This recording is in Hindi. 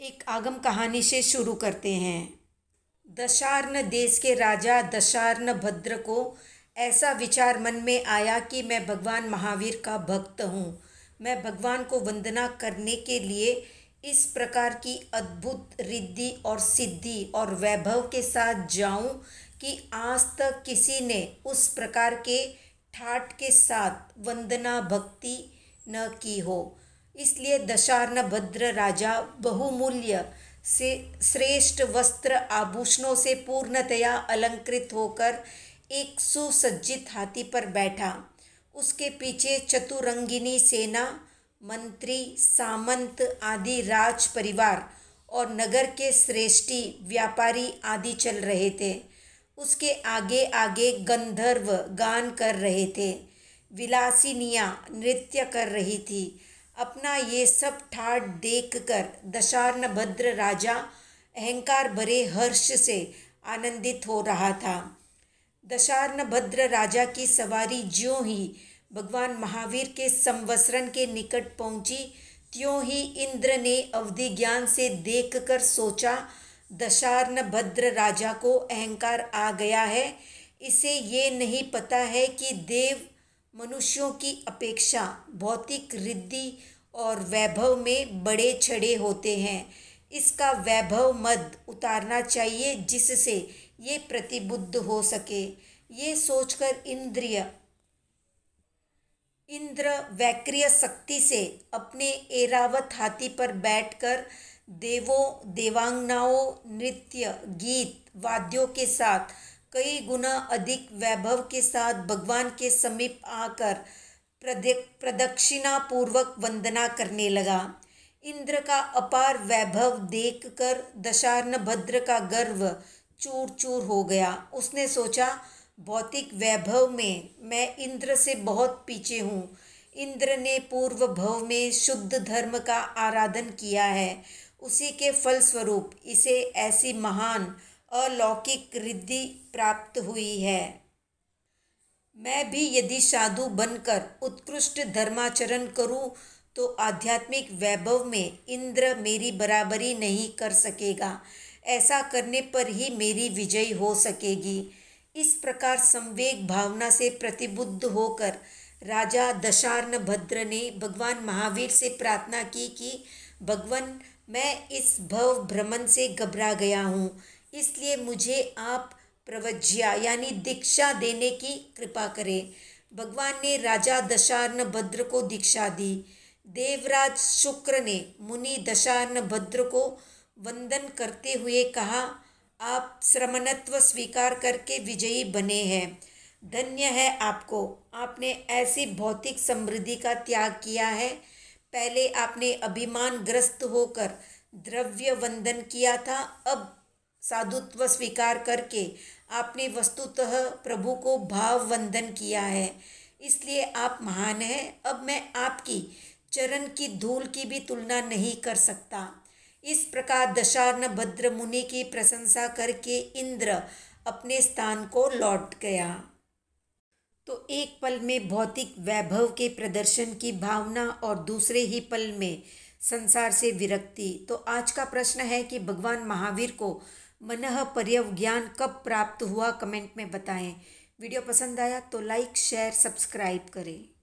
एक आगम कहानी से शुरू करते हैं। दशार्न देश के राजा दशार्न भद्र को ऐसा विचार मन में आया कि मैं भगवान महावीर का भक्त हूँ। मैं भगवान को वंदना करने के लिए इस प्रकार की अद्भुत रिद्धि और सिद्धि और वैभव के साथ जाऊँ कि आज तक किसी ने उस प्रकार के ठाट के साथ वंदना भक्ति न की हो। इसलिए दशार्न भद्र राजा बहुमूल्य से श्रेष्ठ वस्त्र आभूषणों से पूर्णतया अलंकृत होकर एक सुसज्जित हाथी पर बैठा। उसके पीछे चतुरंगिनी सेना, मंत्री, सामंत आदि राज परिवार और नगर के श्रेष्ठी, व्यापारी आदि चल रहे थे। उसके आगे आगे गंधर्व गान कर रहे थे। विलासिनिया नृत्य कर रही थी। अपना ये सब ठाट देख कर दशार्न भद्र राजा अहंकार भरे हर्ष से आनंदित हो रहा था। दशार्न भद्र राजा की सवारी ज्यों ही भगवान महावीर के संवसरण के निकट पहुँची, त्यों ही इंद्र ने अवधि ज्ञान से देखकर सोचा दशार्न भद्र राजा को अहंकार आ गया है। इसे ये नहीं पता है कि देव मनुष्यों की अपेक्षा भौतिक, रिद्धि और वैभव में बड़े छड़े होते हैं। इसका वैभव मद उतारना चाहिए जिससे ये प्रतिबुद्ध हो सके। ये सोचकर इंद्रिय इंद्र वैक्रिय शक्ति से अपने एरावत हाथी पर बैठकर देवों, देवांगनाओं, नृत्य, गीत, वाद्यों के साथ कई गुना अधिक वैभव के साथ भगवान के समीप आकर प्रदक्षिणा पूर्वक वंदना करने लगा। इंद्र का अपार वैभव देखकर दशार्न भद्र का गर्व चूर चूर हो गया। उसने सोचा, भौतिक वैभव में मैं इंद्र से बहुत पीछे हूँ। इंद्र ने पूर्व भव में शुद्ध धर्म का आराधन किया है। उसी के फलस्वरूप इसे ऐसी महान अलौकिक रिद्धि प्राप्त हुई है। मैं भी यदि साधु बनकर उत्कृष्ट धर्माचरण करूँ तो आध्यात्मिक वैभव में इंद्र मेरी बराबरी नहीं कर सकेगा। ऐसा करने पर ही मेरी विजय हो सकेगी। इस प्रकार संवेग भावना से प्रतिबुद्ध होकर राजा दशार्न भद्र ने भगवान महावीर से प्रार्थना की कि, भगवान, मैं इस भव भ्रमण से घबरा गया हूँ। इसलिए मुझे आप प्रवज्या यानी दीक्षा देने की कृपा करें। भगवान ने राजा दशार्न भद्र को दीक्षा दी। देवराज शुक्र ने मुनि दशार्न भद्र को वंदन करते हुए कहा, आप श्रमणत्व स्वीकार करके विजयी बने हैं। धन्य है आपको। आपने ऐसी भौतिक समृद्धि का त्याग किया है। पहले आपने अभिमान ग्रस्त होकर द्रव्य वंदन किया था, अब साधुत्व स्वीकार करके आपने वस्तुतः प्रभु को भाव वंदन किया है। इसलिए आप महान हैं। अब मैं आपकी, चरण की धूल की भी तुलना नहीं कर सकता। इस प्रकार दशार्न भद्र मुनि की प्रशंसा करके इंद्र अपने स्थान को लौट गया। तो एक पल में भौतिक वैभव के प्रदर्शन की भावना और दूसरे ही पल में संसार से विरक्ति। तो आज का प्रश्न है कि भगवान महावीर को मन पर्यव ज्ञान कब प्राप्त हुआ कमेंट में बताएँ। वीडियो पसंद आया तो लाइक, शेयर, सब्सक्राइब करें।